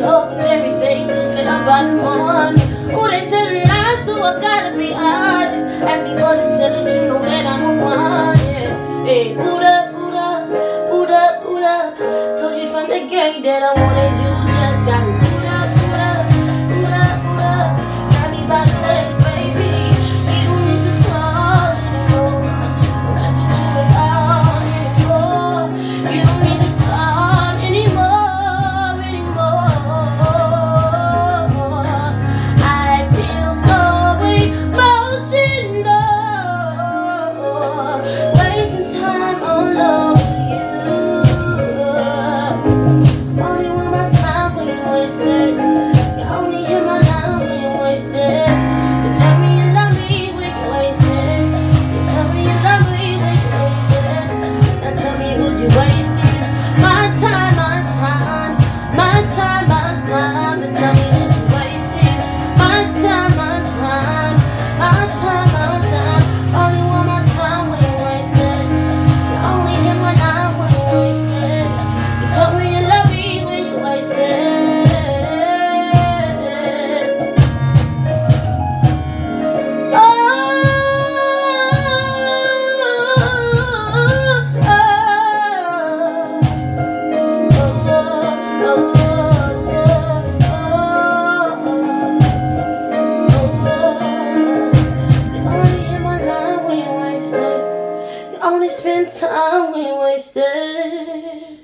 and hoping everything could about up the morning. Ooh, they telling lies, so I gotta be honest. Ask me for the talent, you know that I'm a one, yeah. Hey, boo'd up, boo'd up, boo'd up, boo'd up. Told you from the gate that I wanted you, just got me. is only spend time we wasted.